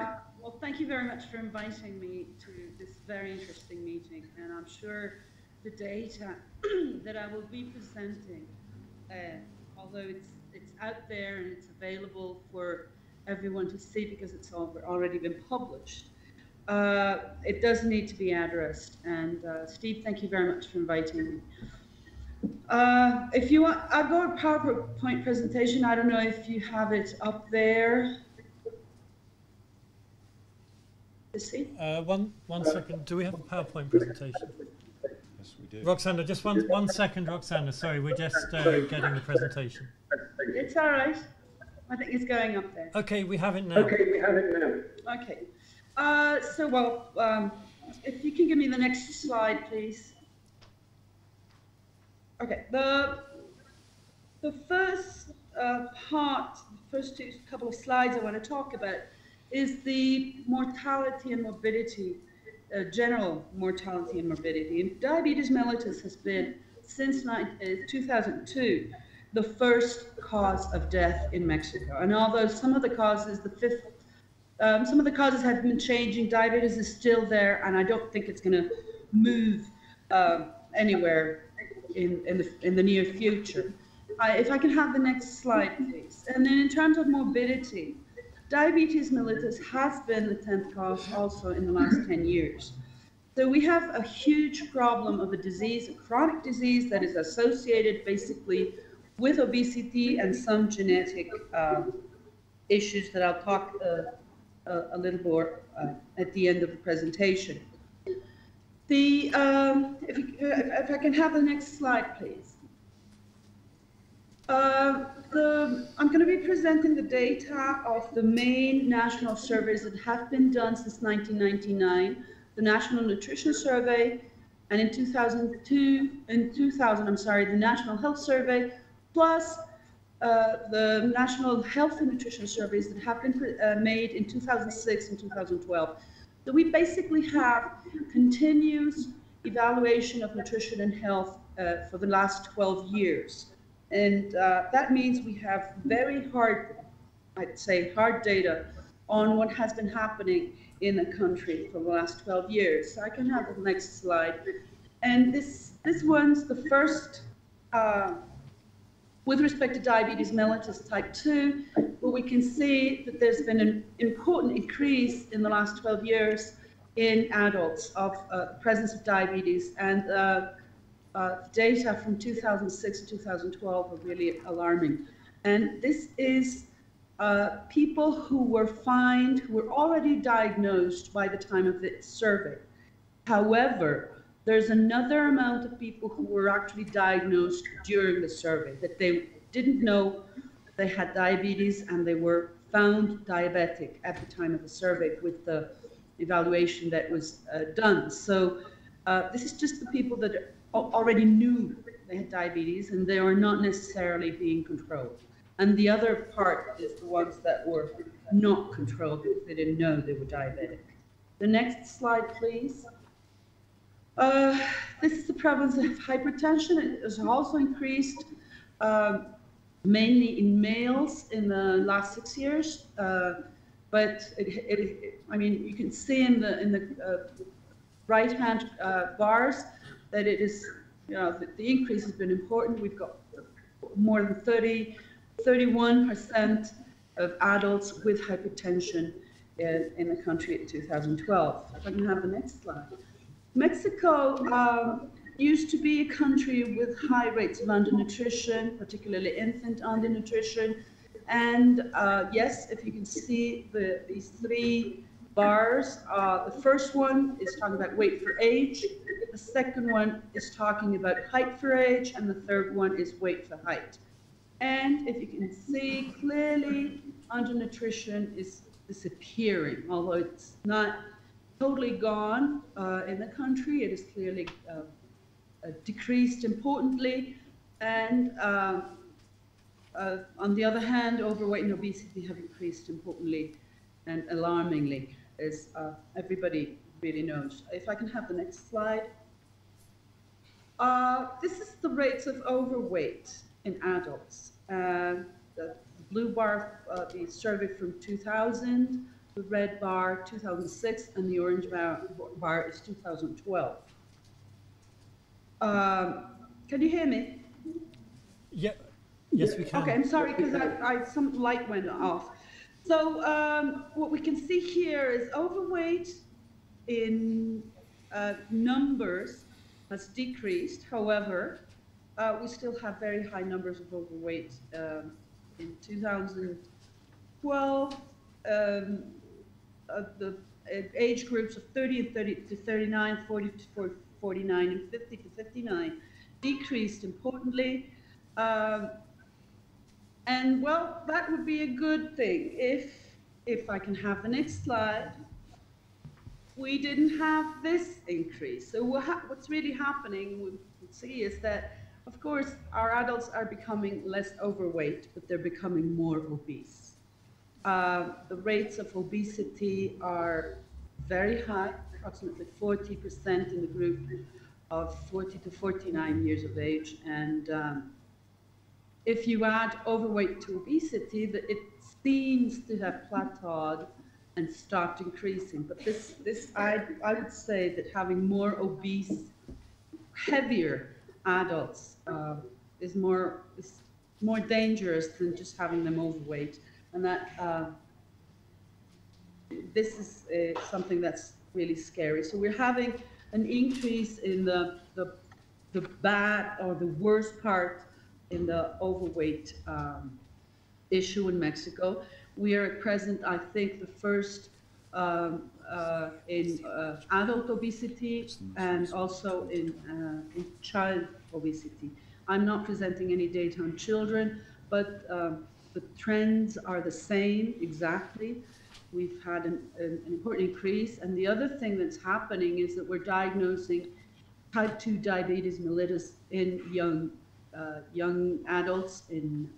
Uh, well, thank you very much for inviting me to this very interesting meeting, and I'm sure the data that I will be presenting, uh, although it's it's out there and it's available for everyone to see because it's already been published, uh, it does need to be addressed. And uh, Steve, thank you very much for inviting me. Uh, if you want, I've got a PowerPoint presentation. I don't know if you have it up there. Uh, one, one second. Do we have a PowerPoint presentation? Yes, we do. Roxana, just one, one second, Roxana. Sorry, we're just uh, getting the presentation. It's all right. I think it's going up there. Okay, we have it now. Okay, we have it now. Okay. Uh, so, well, um, if you can give me the next slide, please. Okay. The the first uh, part, the first two couple of slides I want to talk about is the mortality and morbidity, uh, general mortality and morbidity. And diabetes mellitus has been, since uh, 2002, the first cause of death in Mexico. And although some of the causes, the fifth, um, some of the causes have been changing, diabetes is still there, and I don't think it's going to move uh, anywhere in, in, the, in the near future. if I can have the next slide, please. And then in terms of morbidity, Diabetes mellitus has been the 10th cause also in the last 10 years. So we have a huge problem of a disease, a chronic disease that is associated basically with obesity and some genetic uh, issues that I'll talk uh, a, little more uh, at the end of the presentation. The, um, if, if, I can have the next slide, please. Uh, the, I'm going to be presenting the data of the main national surveys that have been done since 1999, the National Nutrition Survey, and in 2002, in 2000, I'm sorry, the National Health Survey, plus uh, the National Health and Nutrition Surveys that have been uh, made in 2006 and 2012. So we basically have continuous evaluation of nutrition and health uh, for the last 12 years. And uh, that means we have very hard, I'd say, hard data on what has been happening in the country for the last 12 years. So I can have the next slide. And this, this one's the first, uh, with respect to diabetes mellitus type 2, where we can see that there's been an important increase in the last 12 years in adults of uh, presence of diabetes. And uh, data from 2006 to 2012 are really alarming. And this is uh, people who were fined, who were already diagnosed by the time of the survey. However, there's another amount of people who were actually diagnosed during the survey that they didn't know they had diabetes and they were found diabetic at the time of the survey with the evaluation that was uh, done. So uh, this is just the people that already knew they had diabetes and they are not necessarily being controlled. And the other part is the ones that were not controlled because they didn't know they were diabetic. The next slide, please. Uh, this is the prevalence of hypertension. It has also increased uh, mainly in males in the last six years. Uh, but it, it, it, I mean, you can see in the in the uh, right-hand uh, bars that it is, you know, the, the increase has been important. We've got more than 30, 31% of adults with hypertension in, in the country in 2012. If I can have the next slide. Mexico um, used to be a country with high rates of undernutrition, particularly infant undernutrition. And uh, yes, if you can see the, these three bars, uh, the first one is talking about weight for age, the second one is talking about height for age, and the third one is weight for height. And if you can see clearly, undernutrition is disappearing, although it's not totally gone uh, in the country. It is clearly uh, uh, decreased importantly. And um, uh, on the other hand, overweight and obesity have increased importantly and alarmingly, as uh, everybody really knows. If I can have the next slide. Uh, this is the rates of overweight in adults. Uh, the blue bar, uh, the survey from 2000, the red bar 2006, and the orange bar, bar is 2012. Um, can you hear me? Yeah. Yes, we can. Okay, I'm sorry because I, I, some light went off. So um, what we can see here is overweight in uh, numbers has decreased. However, uh, we still have very high numbers of overweight. Um, in 2012, um, uh, the age groups of 30 and 30 to 39, 40 to 49, and 50 to 59 decreased importantly. And well, that would be a good thing if, if I can have the next slide. We didn't have this increase. So what what's really happening, we see, is that of course our adults are becoming less overweight, but they're becoming more obese. Uh, the rates of obesity are very high, approximately 40% in the group of 40 to 49 years of age. And um, if you add overweight to obesity, it seems to have plateaued and stopped increasing. But this, this I, I would say that having more obese, heavier adults uh, is more is more dangerous than just having them overweight, and that uh, this is uh, something that's really scary. So we're having an increase in the the the bad or the worst part in the overweight um, issue in Mexico. We are at present, I think, the first um, uh, in uh, adult obesity and also in, uh, in child obesity. I'm not presenting any data on children, but um, the trends are the same exactly. We've had an, an, an, important increase. And the other thing that's happening is that we're diagnosing type 2 diabetes mellitus in young uh, young adults, in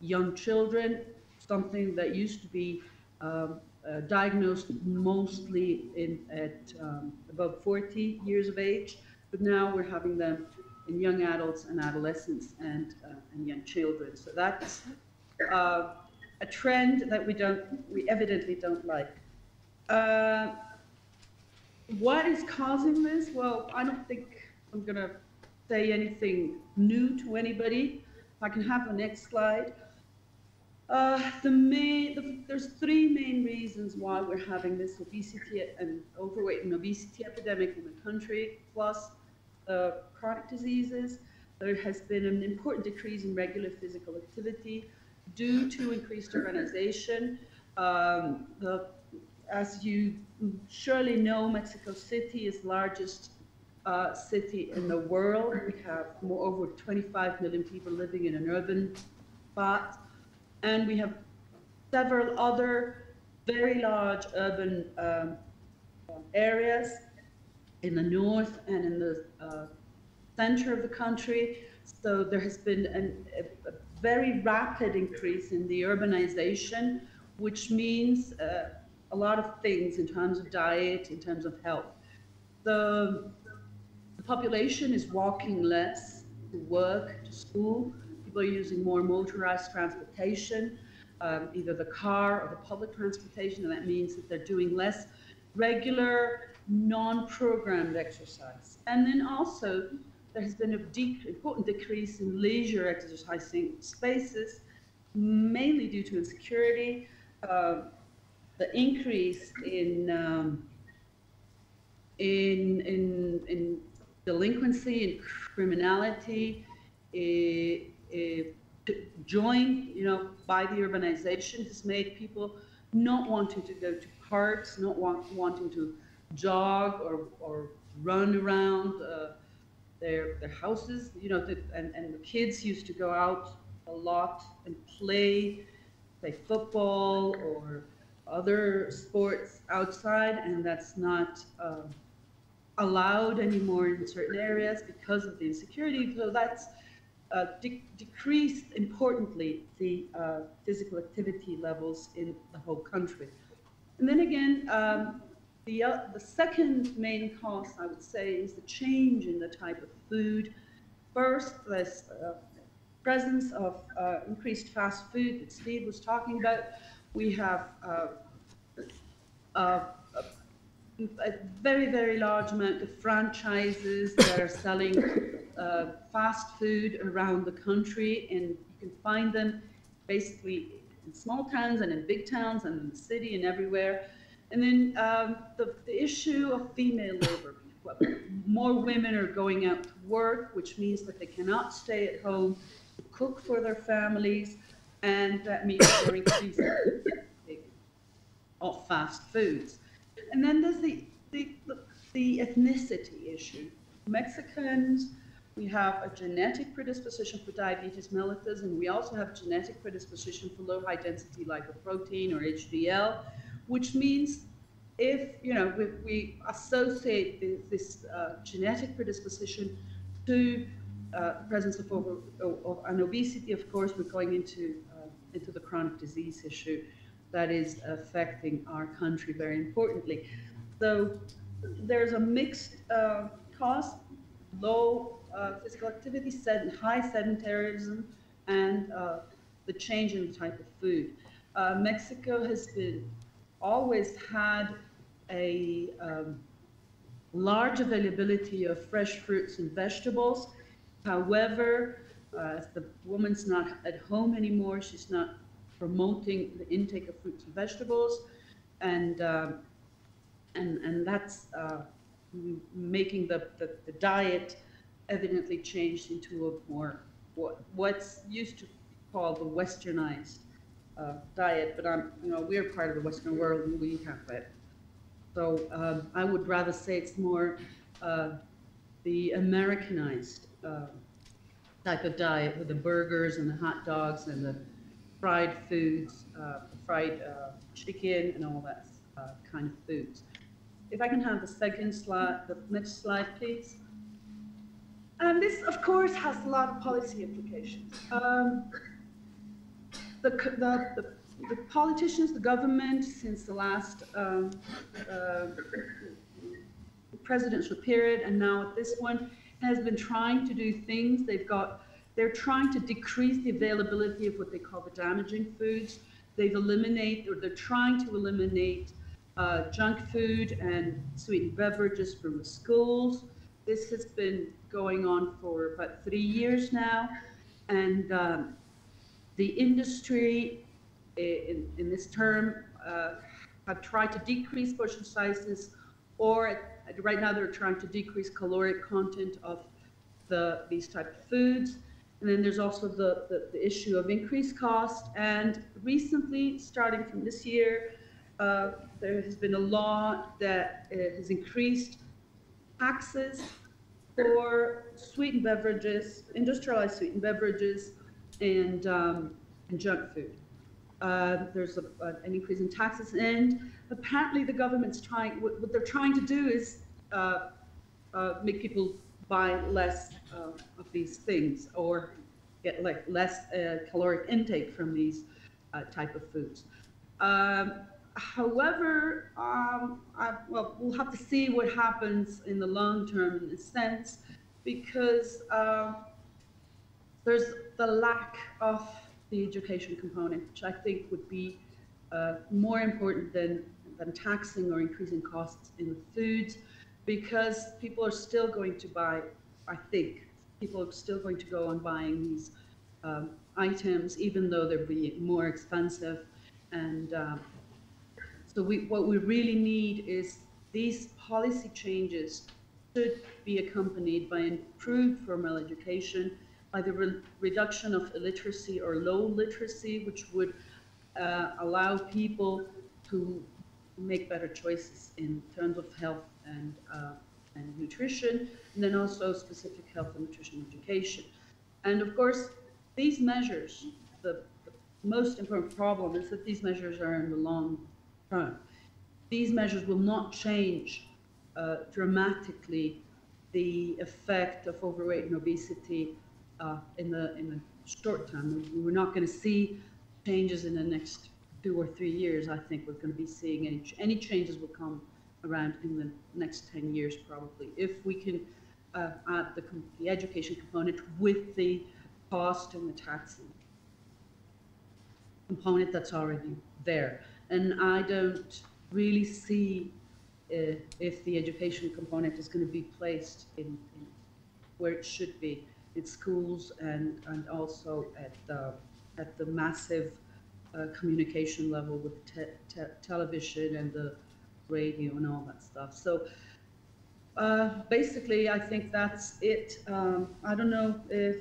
young children, something that used to be um, uh, diagnosed mostly in, at um, above 40 years of age, but now we're having them in young adults and adolescents and, uh, and young children. So that's uh, a trend that we don't, we evidently don't like. Uh, what is causing this? Well, I don't think I'm going to say anything new to anybody. If I can have the next slide. Uh, the main, the, there's three main reasons why we're having this obesity and overweight and obesity epidemic in the country, plus uh, chronic diseases. There has been an important decrease in regular physical activity due to increased urbanization. Um, the, as you surely know, Mexico City is largest uh, city in the world. We have more over 25 million people living in an urban spot, and we have several other very large urban um, areas in the north and in the uh, center of the country. So there has been an, a, a, very rapid increase in the urbanization, which means uh, a lot of things in terms of diet, in terms of health. The population is walking less to work, to school. People are using more motorized transportation, um, either the car or the public transportation, and that means that they're doing less regular, non-programmed exercise. And then also, there has been an de important decrease in leisure exercising spaces, mainly due to insecurity, uh, the increase in um, in, in, in delinquency and criminality uh, uh, joined, you know, by the urbanization has made people not wanting to go to parks, not want, wanting to jog or, or run around uh, their, their houses, you know, the, and, and the kids used to go out a lot and play, play football or other sports outside, and that's not uh, allowed anymore in certain areas because of the insecurity. So that's uh, de decreased importantly the uh, physical activity levels in the whole country. And then again, um, the, uh, the second main cause, I would say, is the change in the type of food. First, this uh, presence of uh, increased fast food that Steve was talking about. We have uh, a very, very large amount of franchises that are selling uh, fast food around the country, and you can find them basically in small towns and in big towns and in the city and everywhere. And then um, the, the issue of female labor. More women are going out to work, which means that they cannot stay at home cook for their families, and that means they're increasing of fast foods. And then there's the, the, the ethnicity issue. Mexicans, we have a genetic predisposition for diabetes mellitus, and we also have genetic predisposition for low high density lipoprotein or HDL, which means if you know we, we associate this, this uh, genetic predisposition to uh, presence of, over, of, an obesity, of course, we're going into uh, into the chronic disease issue that is affecting our country very importantly. So there's a mixed uh, cost, low uh, physical activity, sed- high sedentarism, and uh, the change in the type of food. Uh, Mexico has been always had a um, large availability of fresh fruits and vegetables. However, uh, the woman's not at home anymore. She's not promoting the intake of fruits and vegetables, and uh, and and that's uh, making the, the, the diet evidently changed into a more what what's used to called the westernized uh, diet, but I'm you know we're part of the Western world and we have it. So um, I would rather say it's more uh, the Americanized uh, type of diet with the burgers and the hot dogs and the fried foods, uh, fried uh, chicken, and all that uh, kind of foods. If I can have the second slide, the next slide, please. And this, of course, has a lot of policy implications. Um, the, the, the, the, politicians, the government, since the last um, presidential period, and now at this one, has been trying to do things. They've got they're trying to decrease the availability of what they call the damaging foods. They've eliminated, or they're trying to eliminate uh, junk food and sweetened beverages from the schools. This has been going on for about three years now, and um, the industry in, in this term uh, have tried to decrease portion sizes, or right now they're trying to decrease caloric content of the these type of foods. And then there's also the, the, the, issue of increased cost. And recently, starting from this year, uh, there has been a law that uh, has increased taxes for sweetened beverages, industrialized sweetened beverages, and, um, and junk food. Uh, there's a, an increase in taxes, and apparently the government's trying. What, what they're trying to do is uh, uh, make people buy less uh, of these things or get like less uh, caloric intake from these uh, type of foods. Um, however, um, I, well, we'll have to see what happens in the long term in a sense, because uh, there's the lack of the education component, which I think would be uh, more important than, than taxing or increasing costs in foods because people are still going to buy, I think, people are still going to go on buying these um, items, even though they're being more expensive. And um, so we, what we really need is these policy changes should be accompanied by improved formal education, by the re reduction of illiteracy or low literacy, which would uh, allow people to make better choices in terms of health and, uh, and nutrition, and then also specific health and nutrition education. And of course, these measures, the, the most important problem is that these measures are in the long term. These measures will not change uh, dramatically the effect of overweight and obesity uh, in the in the short term. We're not going to see changes in the next two or three years. I think we're going to be seeing any any changes will come around in the next 10 years probably, if we can uh, add the, the education component with the cost and the taxing component that's already there. And I don't really see uh, if the education component is going to be placed in, in where it should be in schools and, and also at the, at the massive uh, communication level with te te television and the radio and all that stuff. So uh, basically, I think that's it. Um, I don't know if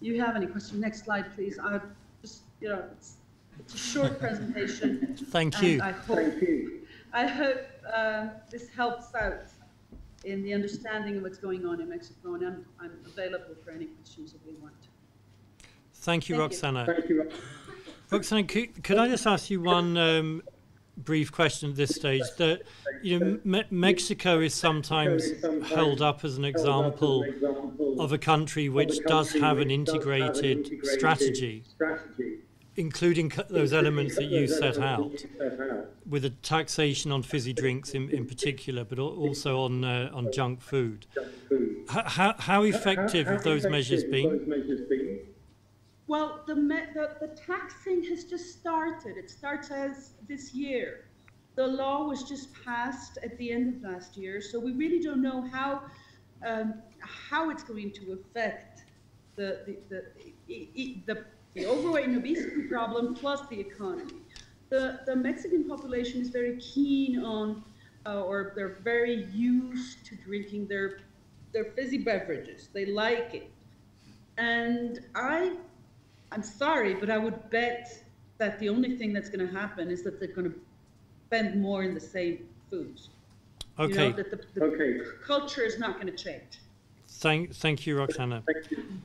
you have any questions. Next slide, please. I just, you know, it's, it's a short presentation. Thank you. I hope, Thank you. I hope uh, this helps out in the understanding of what's going on in Mexico, and I'm, I'm available for any questions if you want. Thank you, Thank Roxana. You. Thank you. Roxana, could, could I just ask you one um, brief question at this stage? That you know, Me Mexico is sometimes held up as an example of a country which does have an integrated strategy, including those elements that you set out, with a taxation on fizzy drinks in, in particular, but also on uh, on junk food. How, how effective have those measures been? Well, the, the, the taxing has just started. It starts as this year. The law was just passed at the end of last year, so we really don't know how um, how it's going to affect the the, the, the, the overweight and obesity problem plus the economy. The, the Mexican population is very keen on, uh, or they're very used to drinking their their fizzy beverages. They like it, and I, I'm sorry, but I would bet that the only thing that's going to happen is that they're going to spend more in the same foods. Okay. You know, that the, the Okay. culture is not going to change. Thank, thank you, Roxana. Thank you.